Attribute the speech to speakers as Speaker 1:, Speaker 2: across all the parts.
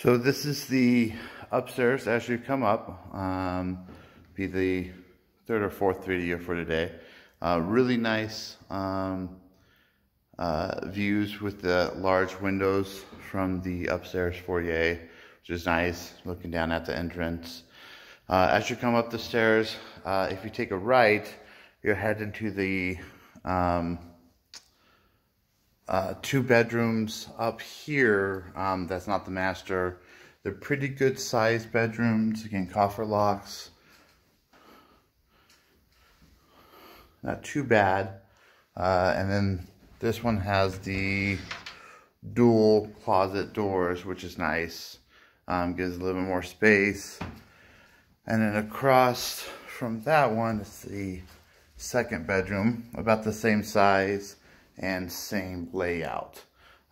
Speaker 1: So this is the upstairs as you come up. Um, be the third or fourth video for today. Uh, really nice um, uh, views with the large windows from the upstairs foyer, which is nice, looking down at the entrance. Uh, as you come up the stairs, uh, if you take a right, you're heading to the um, uh, two bedrooms up here. Um, that's not the master. They're pretty good sized bedrooms. Again, coffer locks. Not too bad. Uh, and then this one has the dual closet doors, which is nice. Um, gives a little bit more space. And then across from that one is the second bedroom, about the same size and same layout.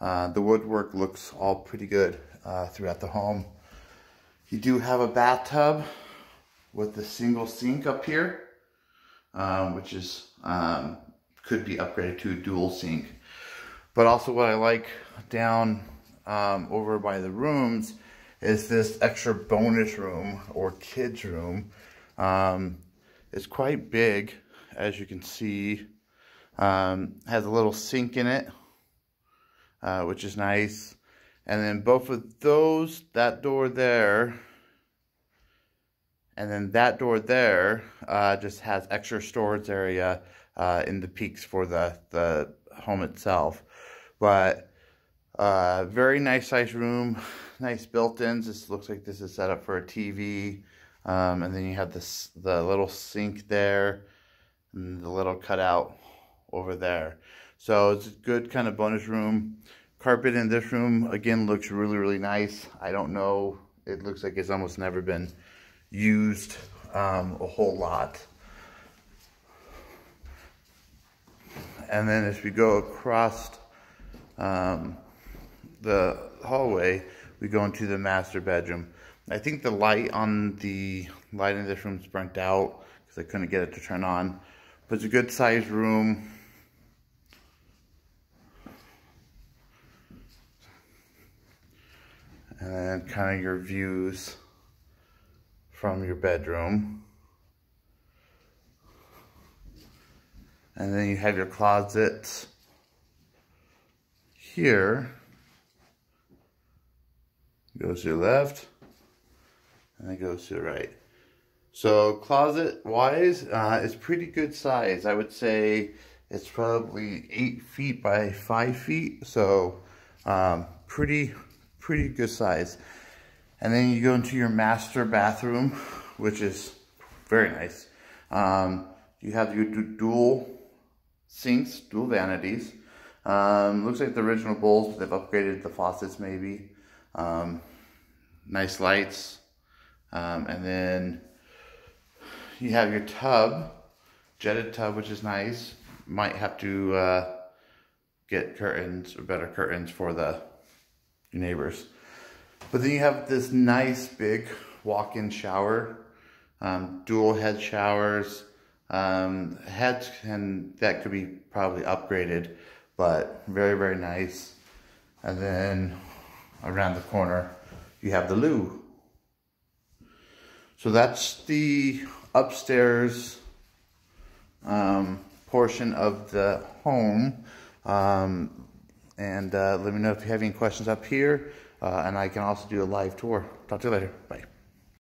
Speaker 1: Uh, the woodwork looks all pretty good uh, throughout the home. You do have a bathtub with the single sink up here, um, which is um, could be upgraded to a dual sink. But also what I like down um, over by the rooms is this extra bonus room or kids room. Um, it's quite big, as you can see. Um, has a little sink in it, uh, which is nice. And then both of those, that door there, and then that door there uh, just has extra storage area uh, in the peaks for the, the home itself. But uh, very nice size room, nice built-ins. This looks like this is set up for a TV. Um, and then you have this the little sink there, and the little cutout over there. So it's a good kind of bonus room. Carpet in this room, again, looks really, really nice. I don't know, it looks like it's almost never been used um, a whole lot. And then as we go across um, the hallway, we go into the master bedroom. I think the light on the light in this room is burnt out because I couldn't get it to turn on. But it's a good sized room. Kind of your views from your bedroom. And then you have your closet here. Goes to the left and it goes to the right. So closet wise, uh, it's pretty good size. I would say it's probably eight feet by five feet. So um, pretty, pretty good size. And then you go into your master bathroom, which is very nice. Um, you have your dual sinks, dual vanities. Um, looks like the original bowls, but they've upgraded the faucets maybe. Um, nice lights. Um, and then you have your tub, jetted tub, which is nice. Might have to uh, get curtains or better curtains for the your neighbors. But then you have this nice big walk-in shower, um, dual head showers. Um, heads can that could be probably upgraded, but very very nice. And then around the corner, you have the loo. So that's the upstairs um, portion of the home. Um, and uh, let me know if you have any questions up here. Uh, and I can also do a live tour. Talk to you later. Bye.